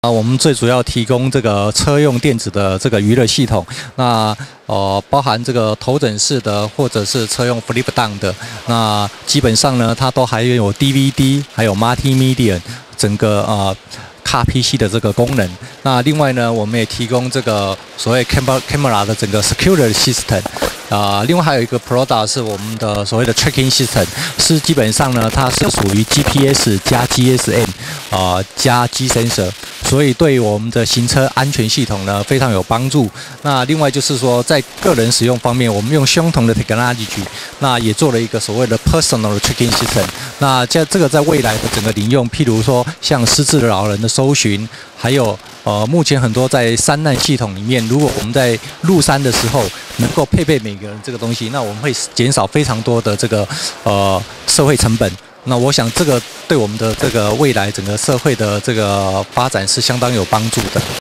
啊，我们最主要提供这个车用电子的这个娱乐系统，那呃包含这个头枕式的或者是车用 flip down 的，那基本上呢，它都还有 DVD，还有 multimedia 整个啊。卡 PC 的这个功能，那另外呢，我们也提供这个所谓 camera camera 的整个 security system，啊，另外还有一个 product 是我们的所谓的 tracking system，是基本上呢，它是属于 GPS 加 GSM，啊加 G sensor，所以对我们的行车安全系统呢非常有帮助。那另外就是说，在个人使用方面，我们用相同的 technology，那也做了一个所谓的 personal tracking system。那在这个在未来的整个领用，譬如说像失智的老人的。搜寻，还有呃，目前很多在山难系统里面，如果我们在入山的时候能够配备每个人这个东西，那我们会减少非常多的这个呃社会成本。那我想这个对我们的这个未来整个社会的这个发展是相当有帮助的。